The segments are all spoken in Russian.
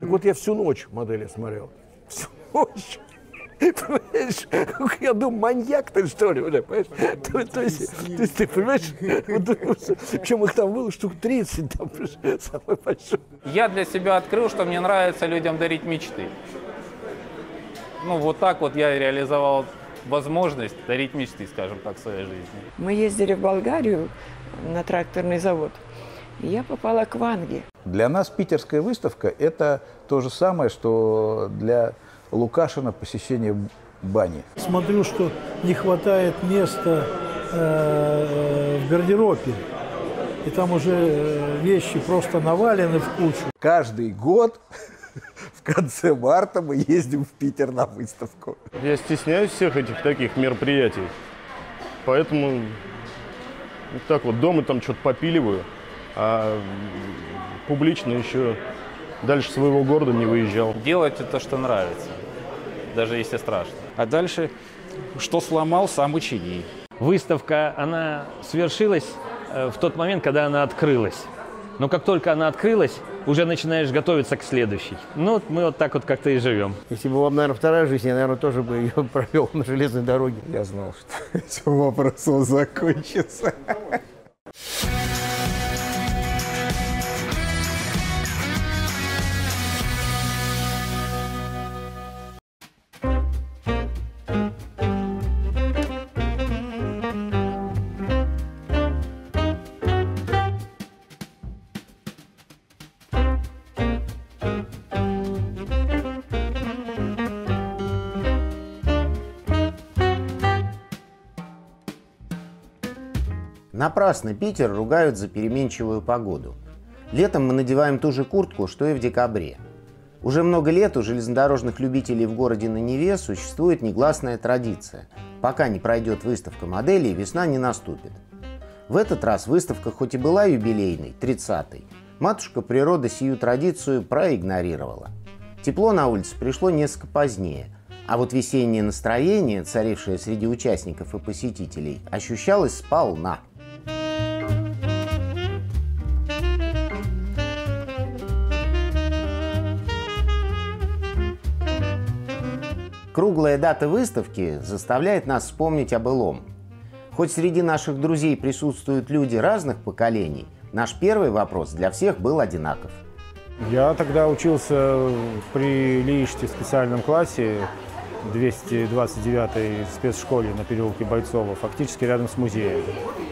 Так вот я всю ночь модели смотрел. Всю ночь. Понимаешь? Я думаю, маньяк ты, что ли, уже, понимаешь? То, то, есть, то есть, ты понимаешь? Причем их там было штук 30, там, самый большой. Я для себя открыл, что мне нравится людям дарить мечты. Ну, вот так вот я реализовал возможность дарить мечты, скажем так, в своей жизни. Мы ездили в Болгарию на тракторный завод. И я попала к Ванге. Для нас питерская выставка – это то же самое, что для Лукашина посещение бани. Смотрю, что не хватает места э, в гардеробе. И там уже э, вещи просто навалены в кучу. Каждый год в конце марта мы ездим в Питер на выставку. Я стесняюсь всех этих таких мероприятий. Поэтому так вот дома там что-то попиливаю, а публично еще дальше своего города не выезжал. Делайте то, что нравится, даже если страшно. А дальше, что сломал, сам и чини. Выставка, она свершилась э, в тот момент, когда она открылась. Но как только она открылась, уже начинаешь готовиться к следующей. Ну, вот мы вот так вот как-то и живем. Если бы вам, наверное, вторая жизнь, я, наверное, тоже бы ее провел на железной дороге. Я знал, что этим вопросом закончится. Напрасно Питер ругают за переменчивую погоду. Летом мы надеваем ту же куртку, что и в декабре. Уже много лет у железнодорожных любителей в городе на Неве существует негласная традиция. Пока не пройдет выставка моделей, весна не наступит. В этот раз выставка хоть и была юбилейной, 30-й, матушка природа сию традицию проигнорировала. Тепло на улице пришло несколько позднее, а вот весеннее настроение, царившее среди участников и посетителей, ощущалось сполна – Круглая дата выставки заставляет нас вспомнить о былом. Хоть среди наших друзей присутствуют люди разных поколений, наш первый вопрос для всех был одинаков. Я тогда учился при Лииште в специальном классе 229-й спецшколе на переулке Бойцова, фактически рядом с музеем.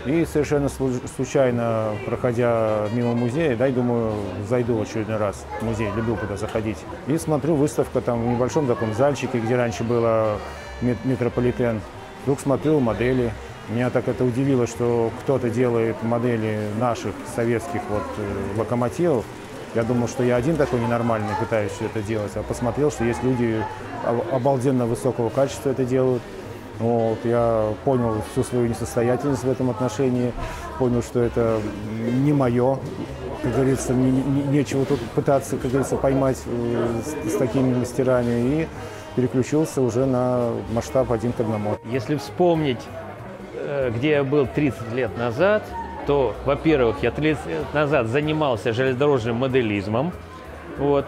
И совершенно случайно, проходя мимо музея, дай, думаю, зайду в очередной раз в музей, любил туда заходить. И смотрю, выставка там в небольшом таком зальчике, где раньше было метрополитен. Вдруг смотрю модели. Меня так это удивило, что кто-то делает модели наших советских вот э, локомотивов. Я думал, что я один такой ненормальный пытаюсь все это делать, а посмотрел, что есть люди обалденно высокого качества это делают. Вот, я понял всю свою несостоятельность в этом отношении, понял, что это не мое, как говорится, не, не, нечего тут пытаться, как говорится, поймать э, с, с такими мастерами, и переключился уже на масштаб один к одному. Если вспомнить, э, где я был 30 лет назад, то, во-первых, я 30 лет назад занимался железнодорожным моделизмом, вот,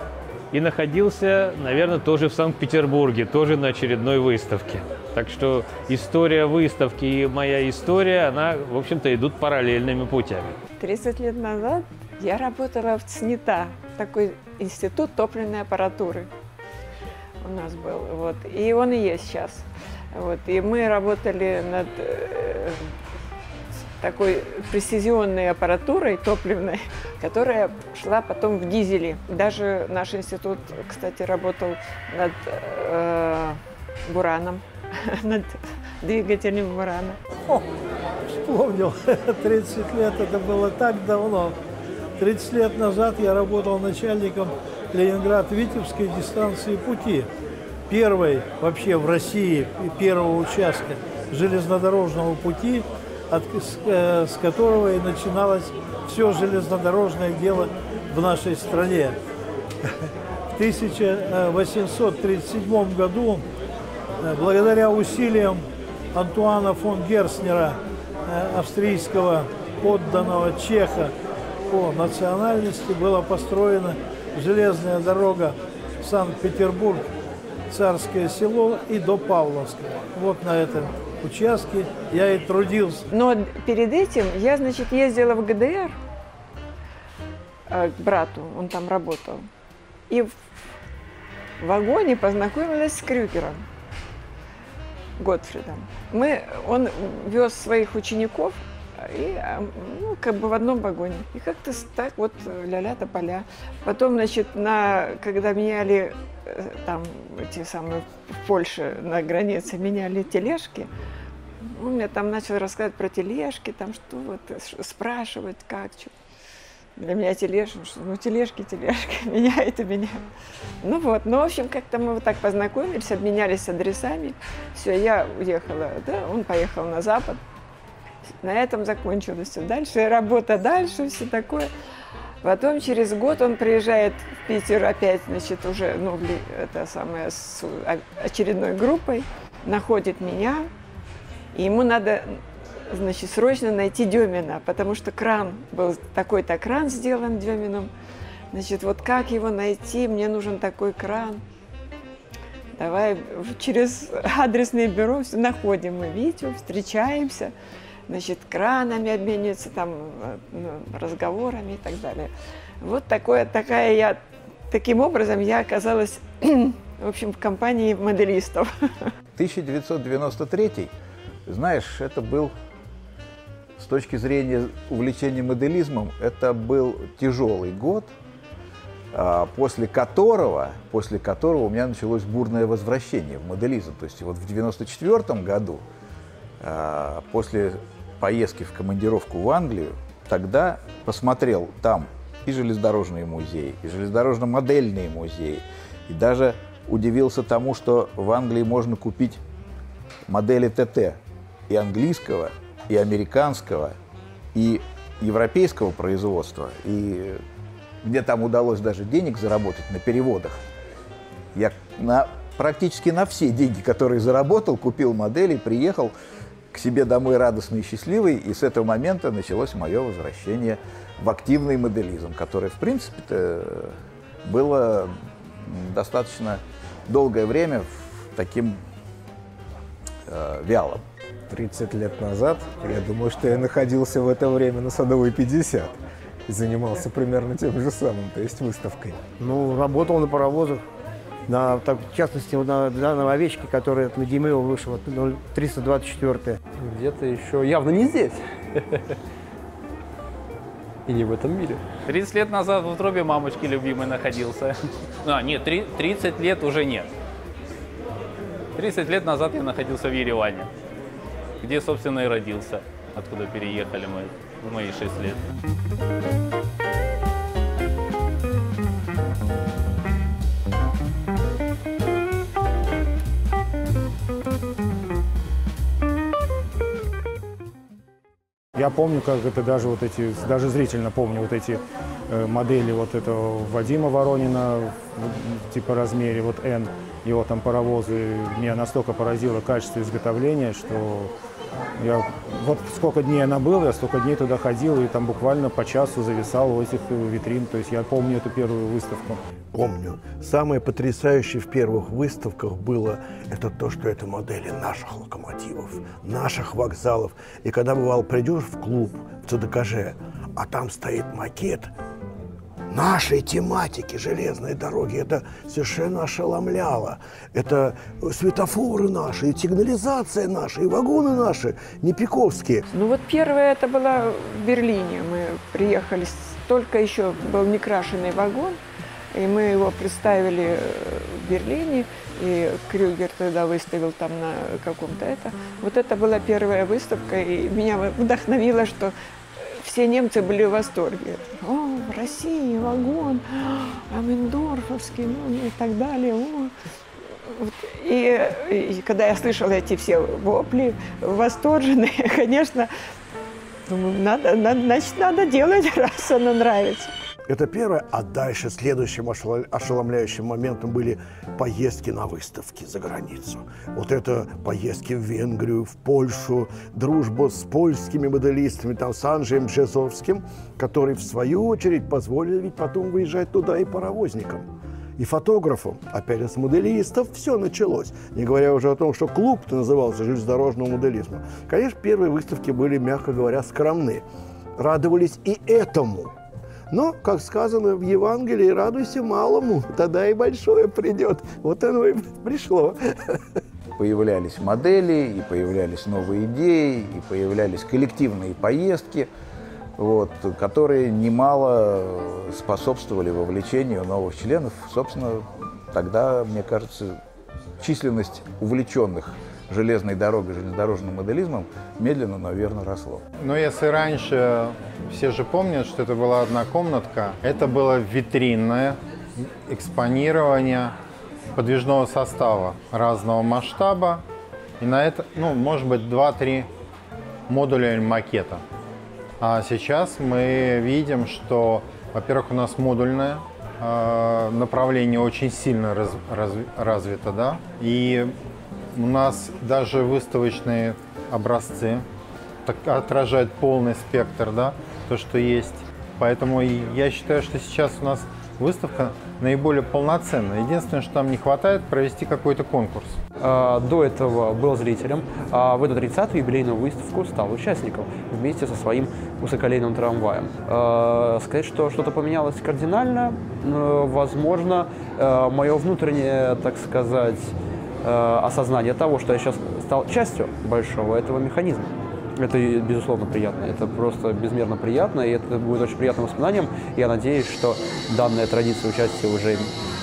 и находился, наверное, тоже в Санкт-Петербурге, тоже на очередной выставке. Так что история выставки и моя история, она, в общем-то, идут параллельными путями. 30 лет назад я работала в ЦНИТА, такой институт топливной аппаратуры у нас был. Вот. И он и есть сейчас. Вот. И мы работали над э, такой прецизионной аппаратурой топливной, которая шла потом в дизеле. Даже наш институт, кстати, работал над э, бураном, над двигателем бурана. О, вспомнил, 30 лет, это было так давно. 30 лет назад я работал начальником Ленинград-Витебской дистанции пути. Первой вообще в России, первого участка железнодорожного пути – от, с, э, с которого и начиналось все железнодорожное дело в нашей стране. В 1837 году, э, благодаря усилиям Антуана фон Герснера, э, австрийского подданного чеха, по национальности была построена железная дорога Санкт-Петербург, Царское село и до Павловского. Вот на этом участке я и трудился. Но перед этим я, значит, ездила в ГДР э, к брату, он там работал. И в вагоне познакомилась с Крюгером. Готфридом. Мы, он вез своих учеников и ну, как бы в одном вагоне. И как-то так вот ля-ля поля. Потом, значит, на, когда меняли э, там эти самые в Польше на границе меняли тележки, он мне там начал рассказывать про тележки, там что вот, спрашивать, как, что. Для меня тележка, ну тележки, тележки, меняет и меняет. Ну вот, ну в общем, как-то мы вот так познакомились, обменялись адресами. Все, я уехала, да, он поехал на запад. На этом закончилось все. Дальше работа дальше, все такое. Потом через год он приезжает в Питер опять, значит, уже, ну, это самое, с очередной группой, находит меня, и ему надо значит, срочно найти Демина, потому что кран был такой-то кран сделан Демином. Значит, вот как его найти? Мне нужен такой кран. Давай через адресное бюро все находим мы Витю, встречаемся, значит, кранами обмениваются, там, ну, разговорами и так далее. Вот такое, такая я, таким образом я оказалась, в общем, в компании моделистов. 1993, знаешь, это был с точки зрения увлечения моделизмом, это был тяжелый год, а, после которого, после которого у меня началось бурное возвращение в моделизм. То есть вот в 1994 году, а, после поездки в командировку в Англию, тогда посмотрел там и железнодорожные музеи, и железнодорожно-модельные музеи, и даже удивился тому, что в Англии можно купить модели ТТ и английского, и американского, и европейского производства. И мне там удалось даже денег заработать на переводах. Я на, практически на все деньги, которые заработал, купил модели, приехал к себе домой радостный и счастливый, и с этого момента началось мое возвращение в активный моделизм, который, в принципе было достаточно долгое время таким э, вялым. 30 лет назад, я думаю, что я находился в это время на Садовой 50 и занимался примерно тем же самым, то есть выставкой. Ну, работал на паровозах, на, так, в частности, на, на, на овечке, которая от Медимеева вышла, 324 Где-то еще, явно не здесь. И не в этом мире. 30 лет назад в утробе мамочки любимой находился. А, нет, 30 лет уже нет. 30 лет назад я находился в Ереване где, собственно, и родился, откуда переехали мы в мои 6 лет. Я помню, как это даже вот эти, даже зрительно помню вот эти э, модели вот этого Вадима Воронина, типа размере, вот N, его там паровозы. Меня настолько поразило качество изготовления, что я, вот сколько дней она была, я столько дней туда ходил, и там буквально по часу зависал в этих витрин. То есть я помню эту первую выставку. Помню. Самое потрясающее в первых выставках было это то, что это модели наших локомотивов, наших вокзалов. И когда, бывал, придешь в клуб, в ЦДКЖ, а там стоит макет нашей тематики железной дороги. Это совершенно ошеломляло. Это светофоры наши, и сигнализация наша, и вагоны наши, не пиковские. Ну вот первое это было в Берлине. Мы приехали, только еще был некрашенный вагон, и мы его представили э, в Берлине, и Крюгер тогда выставил там на каком-то это. Вот это была первая выставка, и меня вдохновило, что все немцы были в восторге. О, в России вагон, Амендорфовский, ну и так далее. О. И, и когда я слышала эти все вопли восторженные, конечно, думаю, надо, надо, значит, надо делать, раз оно нравится. Это первое. А дальше следующим ошел- ошеломляющим моментом были поездки на выставки за границу. Вот это поездки в Венгрию, в Польшу, дружба с польскими моделистами, там, с Анджеем Бжезовским, который, в свою очередь, позволил ведь потом выезжать туда и паровозникам и фотографом, опять же, с моделистов, все началось. Не говоря уже о том, что клуб назывался железнодорожного моделизма. Конечно, первые выставки были, мягко говоря, скромны. Радовались и этому. Но, как сказано в Евангелии, радуйся малому, тогда и большое придет. Вот оно и пришло. Появлялись модели, и появлялись новые идеи, и появлялись коллективные поездки, вот, которые немало способствовали вовлечению новых членов. Собственно, тогда, мне кажется, численность увлеченных железной дорогой, железнодорожным моделизмом медленно, но верно росло. Но если раньше все же помнят, что это была одна комнатка, это было витринное экспонирование подвижного состава разного масштаба. И на это, ну, может быть, 2-3 модуля или макета. А сейчас мы видим, что, во-первых, у нас модульное э, направление очень сильно раз- разви- развито, да, и у нас даже выставочные образцы так отражают полный спектр, да, то, что есть. Поэтому я считаю, что сейчас у нас выставка наиболее полноценная. Единственное, что нам не хватает, провести какой-то конкурс. А, До этого был зрителем, а в эту 30-ю юбилейную выставку стал участником вместе со своим высоколейным трамваем. А, Сказать, что что-то поменялось кардинально, возможно, мое внутреннее, так сказать, осознание того, что я сейчас стал частью большого этого механизма. Это, безусловно, приятно. Это просто безмерно приятно, и это будет очень приятным воспоминанием. Я надеюсь, что данная традиция участия уже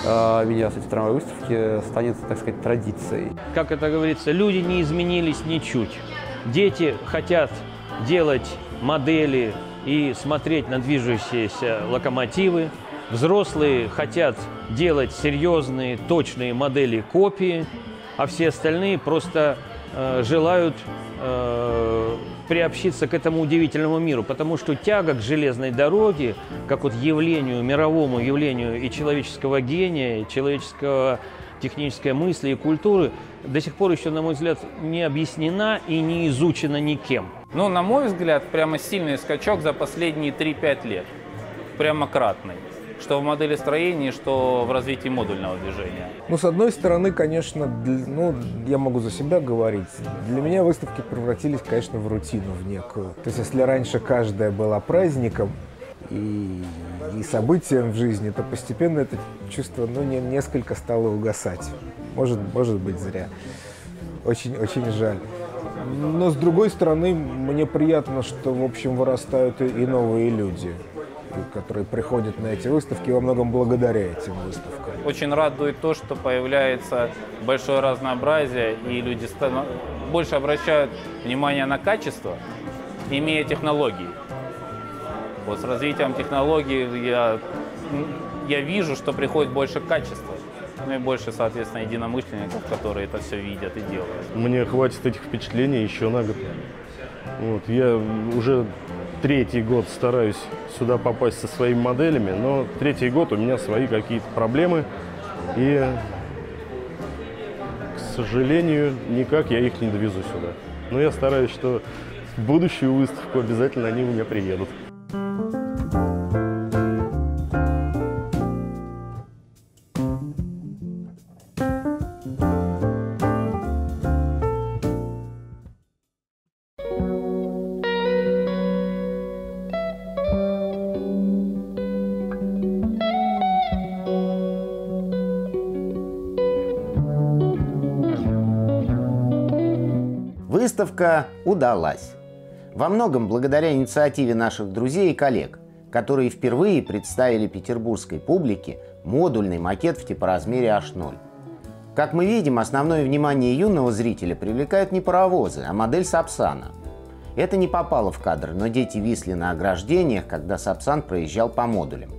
э, меня с этой трамвай выставки станет, так сказать, традицией. Как это говорится, люди не изменились ничуть. Дети хотят делать модели и смотреть на движущиеся локомотивы. Взрослые хотят делать серьезные, точные модели копии, а все остальные просто э, желают э, приобщиться к этому удивительному миру, потому что тяга к железной дороге, как вот явлению, мировому явлению и человеческого гения, и человеческого технической мысли и культуры до сих пор еще, на мой взгляд, не объяснена и не изучена никем. Ну, на мой взгляд, прямо сильный скачок за последние 3-5 лет. Прямо кратный. Что в моделестроении, что в развитии модульного движения. Ну, с одной стороны, конечно, ну, я могу за себя говорить. Для меня выставки превратились, конечно, в рутину в некую. То есть, если раньше каждая была праздником и, и событием в жизни, то постепенно это чувство, ну, не- несколько стало угасать. Может, может быть, зря. Очень, очень жаль. Но, с другой стороны, мне приятно, что, в общем, вырастают и новые люди, которые приходят на эти выставки во многом благодаря этим выставкам. Очень радует то, что появляется большое разнообразие, и люди больше обращают внимание на качество, имея технологии. Вот с развитием технологий я, я вижу, что приходит больше качества, ну и больше, соответственно, единомышленников, которые это все видят и делают. Мне хватит этих впечатлений еще на год. Вот, я уже третий год стараюсь сюда попасть со своими моделями, но третий год у меня свои какие-то проблемы, и, к сожалению, никак я их не довезу сюда. Но я стараюсь, что в будущую выставку обязательно они у меня приедут. Выставка удалась. Во многом благодаря инициативе наших друзей и коллег, которые впервые представили петербургской публике модульный макет в типоразмере H0. Как мы видим, основное внимание юного зрителя привлекают не паровозы, а модель Сапсана. Это не попало в кадр, но дети висли на ограждениях, когда Сапсан проезжал по модулям.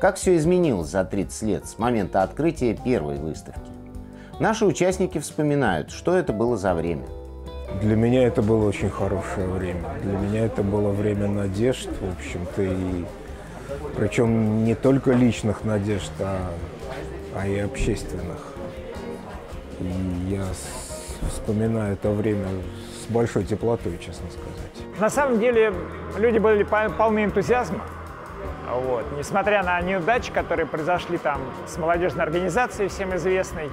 Как все изменилось за 30 лет с момента открытия первой выставки? Наши участники вспоминают, что это было за время. Для меня это было очень хорошее время. Для меня это было время надежд, в общем-то, и Причем не только личных надежд, а, а и общественных. И я вспоминаю это время с большой теплотой, честно сказать. На самом деле люди были по- полны энтузиазма. Вот. Несмотря на неудачи, которые произошли там с молодежной организацией, всем известной,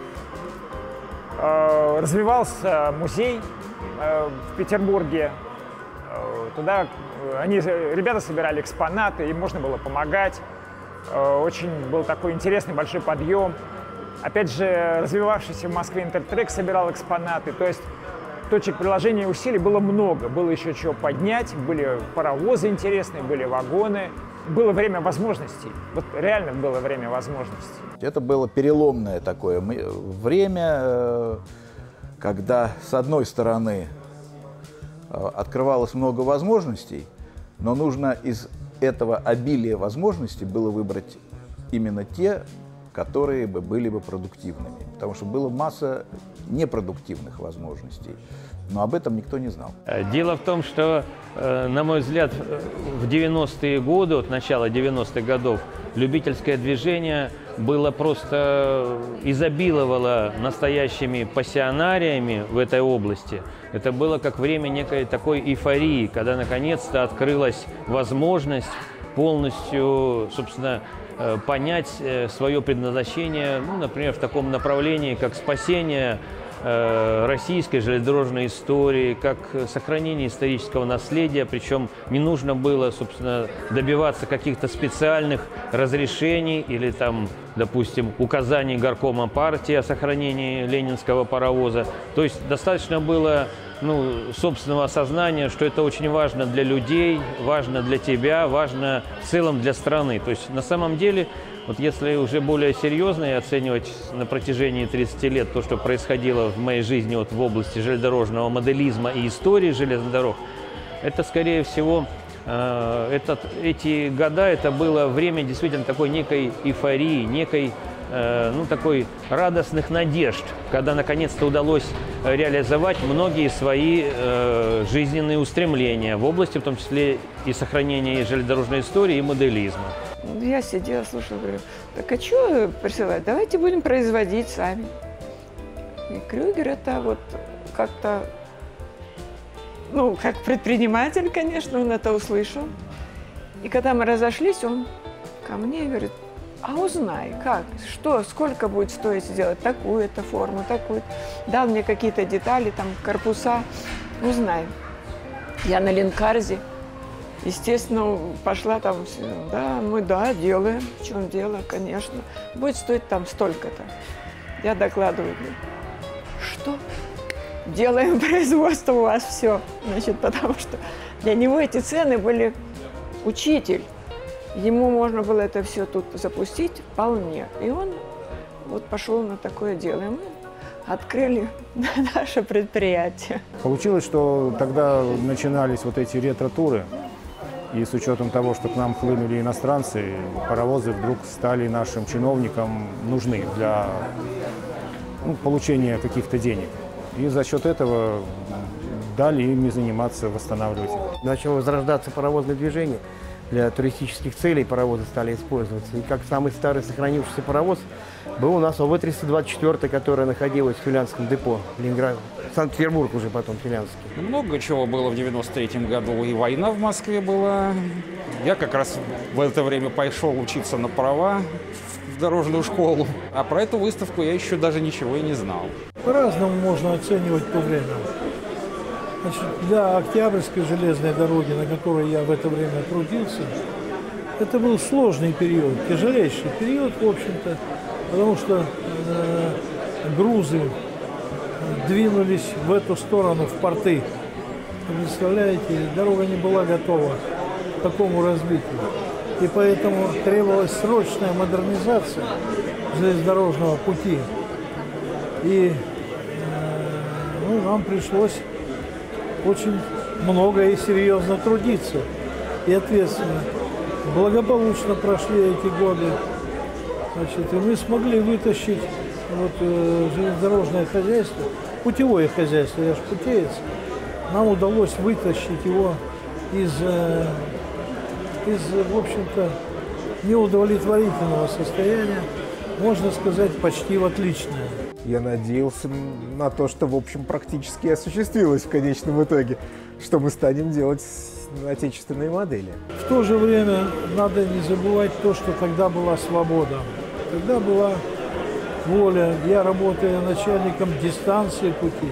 э, развивался музей в Петербурге. Э, Туда э, они, э, ребята собирали экспонаты, им можно было помогать. Э, Очень был такой интересный большой подъем. Опять же, развивавшийся в Москве Интертрек собирал экспонаты. То есть точек приложения усилий было много. Было еще чего поднять, были паровозы интересные, были вагоны. Было время возможностей. Вот реально было время возможностей. Это было переломное такое время, э, когда, с одной стороны, э, открывалось много возможностей, но нужно из этого обилия возможностей было выбрать именно те, которые бы были бы продуктивными. Потому что было масса непродуктивных возможностей. Но об этом никто не знал. Э, Дело в том, что, э, на мой взгляд, э, в 90-е годы, от начала 90-х годов, любительское движение было просто изобиловало настоящими пассионариями в этой области. Это было как время некой такой эйфории, когда наконец-то открылась возможность полностью, собственно, понять свое предназначение, ну, например, в таком направлении, как спасение российской железнодорожной истории, как сохранение исторического наследия, причем не нужно было, собственно, добиваться каких-то специальных разрешений или там, допустим, указаний горкома партии о сохранении ленинского паровоза. То есть достаточно было ну, собственного осознания, что это очень важно для людей, важно для тебя, важно в целом для страны. То есть на самом деле вот если уже более серьезно и оценивать на протяжении 30 лет то, что происходило в моей жизни вот в области железнодорожного моделизма и истории железных дорог, это, скорее всего, э, этот, эти года, это было время действительно такой некой эйфории, некой, э, ну, такой радостных надежд, когда наконец-то удалось реализовать многие свои э, жизненные устремления в области, в том числе и сохранения железнодорожной истории, и моделизма. Я сидела, слушала, говорю, так а что присылать? Давайте будем производить сами. И Крюгер это вот как-то, ну, как предприниматель, конечно, он это услышал. И когда мы разошлись, он ко мне говорит, а узнай, как, что, сколько будет стоить сделать такую-то форму, такую Дал мне какие-то детали, там, корпуса, узнай. Я на линкарзе, естественно, пошла там, да, мы, да, делаем, в чем дело, конечно. Будет стоить там столько-то. Я докладываю, что? Делаем производство у вас все. Значит, потому что для него эти цены были учитель. Ему можно было это все тут запустить вполне. И он вот пошел на такое дело. И мы открыли наше предприятие. Получилось, что тогда начинались вот эти ретро-туры, и с учетом того, что к нам хлынули иностранцы, паровозы вдруг стали нашим чиновникам нужны для ну, получения каких-то денег. И за счет этого дали ими заниматься, восстанавливать. Начало возрождаться паровозное движение. Для туристических целей паровозы стали использоваться. И как самый старый сохранившийся паровоз был у нас ОВ-324, которая находилась в Филянском депо в Ленинграде. Санкт-Петербург уже потом Филянский. Много чего было в 93 году. И война в Москве была. Я как раз в это время пошел учиться на права в дорожную школу. А про эту выставку я еще даже ничего и не знал. По-разному можно оценивать то время. Значит, для Октябрьской железной дороги, на которой я в это время трудился, это был сложный период, тяжелейший период, в общем-то, потому что э, грузы двинулись в эту сторону, в порты. Представляете, дорога не была готова к такому развитию. И поэтому требовалась срочная модернизация железнодорожного пути. И э, ну, нам пришлось очень много и серьезно трудиться и ответственно. Благополучно прошли эти годы. Значит, и мы смогли вытащить вот, э, железнодорожное хозяйство, путевое хозяйство, я же путеец, нам удалось вытащить его из, э, из в общем-то, неудовлетворительного состояния, можно сказать, почти в отличное. Я надеялся на то, что, в общем, практически осуществилось в конечном итоге, что мы станем делать отечественные модели. В то же время надо не забывать то, что тогда была свобода. Тогда была воля. Я, работая начальником дистанции пути,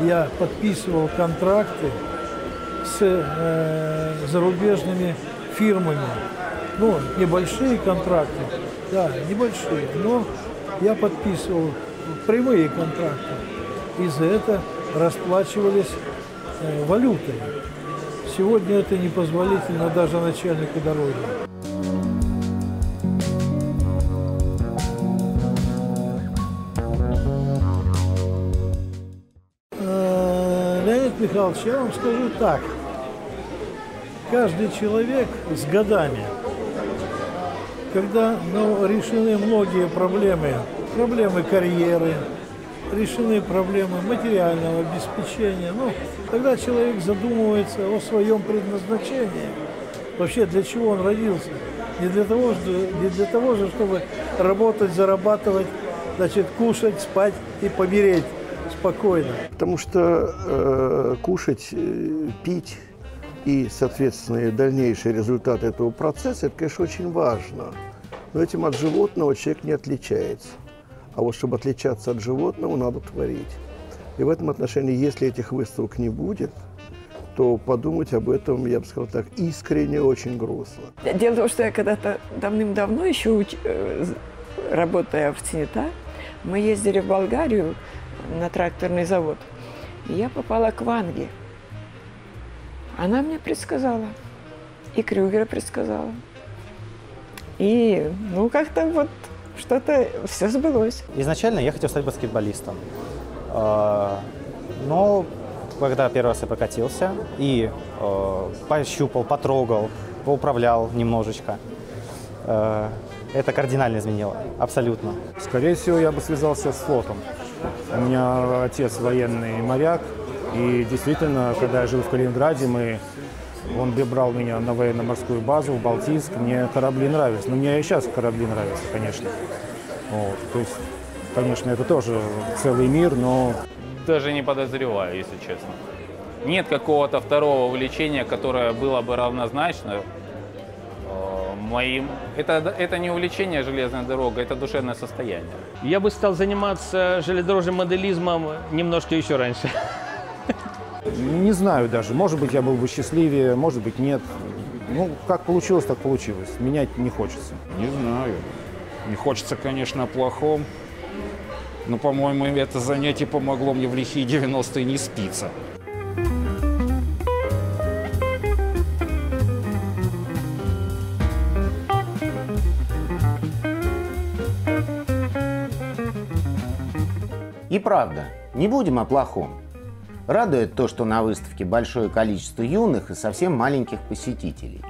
я подписывал контракты с э, зарубежными фирмами. Ну, небольшие контракты, да, небольшие, но я подписывал прямые контракты. И за это расплачивались э, валютой. Сегодня это непозволительно даже начальнику дороги. Э, Леонид Михайлович, я вам скажу так. Каждый человек с годами, когда ну, решены многие проблемы, проблемы карьеры, решены проблемы материального обеспечения, ну, тогда человек задумывается о своем предназначении. Вообще, для чего он родился? Не для того, что, не для того же, чтобы работать, зарабатывать, значит, кушать, спать и помереть спокойно. Потому что э, кушать, э, пить и, соответственно, дальнейший результат этого процесса, это, конечно, очень важно. Но этим от животного человек не отличается. А вот чтобы отличаться от животного, надо творить. И в этом отношении, если этих выставок не будет, то подумать об этом, я бы сказал так, искренне очень грустно. Дело в том, что я когда-то давным-давно еще, уч- э, работая в ЦНИТА, мы ездили в Болгарию на тракторный завод. И я попала к Ванге. Она мне предсказала. И Крюгера предсказала. И, ну, как-то вот что-то все сбылось. Изначально я хотел стать баскетболистом. А, Но когда первый раз я прокатился и э, пощупал, потрогал, поуправлял немножечко, э, это кардинально изменило, абсолютно. Скорее всего, я бы связался с флотом. У меня отец военный моряк, и действительно, когда я жил в Калининграде, мы, он брал меня на военно-морскую базу в Балтийск, мне корабли нравились. Но мне и сейчас корабли нравятся, конечно. Вот. То есть, конечно, это тоже целый мир, но Даже не подозреваю, если честно. Нет какого-то второго увлечения, которое было бы равнозначно э, моим. Это, это не увлечение железной дорогой, это душевное состояние. Я бы стал заниматься железнодорожным моделизмом немножко еще раньше. Не знаю даже. Может быть, я был бы счастливее, может быть, нет. Ну, как получилось, так получилось. Менять не хочется. Не знаю. Не хочется, конечно, о плохом. Но, по-моему, это занятие помогло мне в лихие 90-е не спиться. И правда, не будем о плохом. Радует то, что на выставке большое количество юных и совсем маленьких посетителей.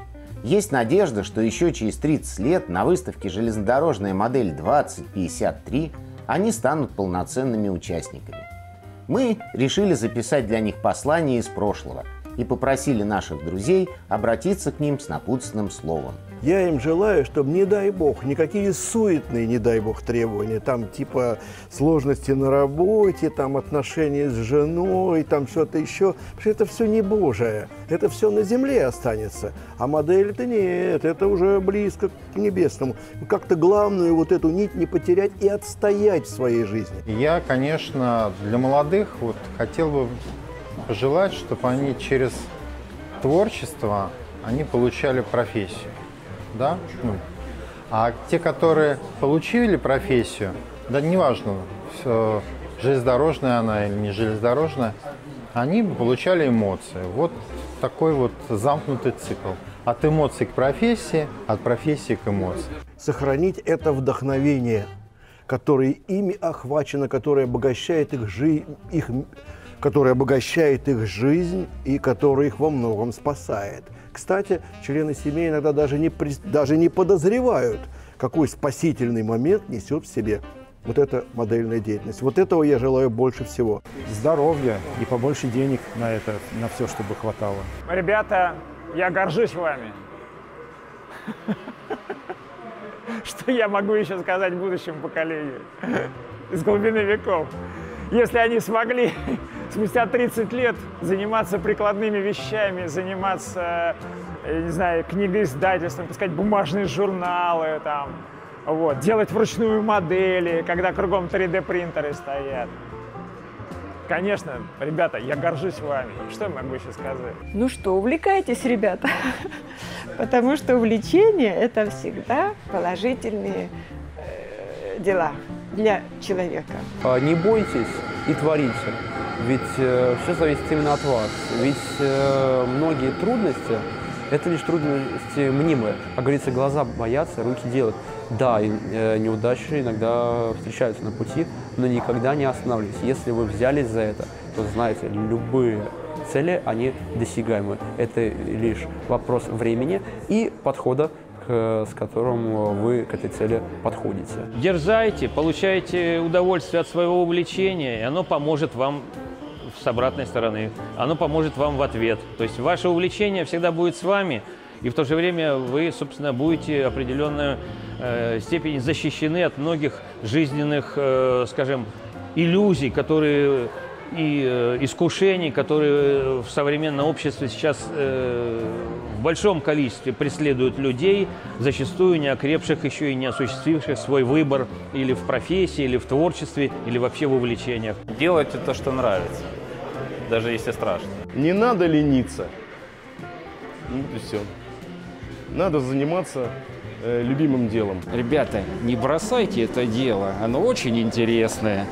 Есть надежда, что еще через 30 лет на выставке железнодорожная модель 2053 они станут полноценными участниками. Мы решили записать для них послание из прошлого и попросили наших друзей обратиться к ним с напутственным словом. Я им желаю, чтобы, не дай бог, никакие суетные, не дай бог, требования, там типа сложности на работе, там отношения с женой, там что-то еще, потому что это все не божие, это все на земле останется. А модель-то нет, это уже близко к небесному. Как-то главную вот эту нить не потерять и отстоять в своей жизни. Я, конечно, для молодых вот хотел бы пожелать, чтобы они через творчество они получали профессию. Да? Ну, а те, которые получили профессию, да неважно, железнодорожная она или не железнодорожная, они получали эмоции. Вот такой вот замкнутый цикл. От эмоций к профессии, от профессии к эмоциям. Сохранить это вдохновение, которое ими охвачено, которое обогащает их жизнь, их, которое обогащает их жизнь и которое их во многом спасает. Кстати, члены семьи иногда даже не, при- даже не подозревают, какой спасительный момент несет в себе вот эта модельная деятельность. Вот этого я желаю больше всего. Здоровья и побольше денег на это, на все, чтобы хватало. Ребята, я горжусь вами. что я могу еще сказать будущему поколению из глубины веков. Если они смогли спустя 30 лет заниматься прикладными вещами, заниматься, я не знаю, книгоиздательством, пускать бумажные журналы, там, вот, делать вручную модели, когда кругом 3D-принтеры стоят. Конечно, ребята, я горжусь вами. Что я могу еще сказать? Ну что, увлекайтесь, ребята, потому что увлечение – это всегда положительные э, дела для человека. А, Не бойтесь и творите, ведь все зависит именно от вас. Ведь э, многие трудности – это лишь трудности мнимые. Как говорится, глаза боятся, руки делают. Да, и, э, неудачи иногда встречаются на пути, но никогда не останавливайтесь. Если вы взялись за это, то знаете, любые цели, они досягаемы. Это лишь вопрос времени и подхода, с которым вы к этой цели подходите. Дерзайте, получайте удовольствие от своего увлечения, и оно поможет вам с обратной стороны. Оно поможет вам в ответ. То есть ваше увлечение всегда будет с вами, и в то же время вы, собственно, будете определенную э, степень защищены от многих жизненных, э, скажем, иллюзий, которые и э, искушений, которые в современном обществе сейчас э, в большом количестве преследуют людей, зачастую не окрепших еще и не осуществивших свой выбор или в профессии, или в творчестве, или вообще в увлечениях. Делайте то, что нравится, даже если страшно. Не надо лениться. Ну и все. Надо заниматься э, любимым делом. Ребята, не бросайте это дело, оно очень интересное.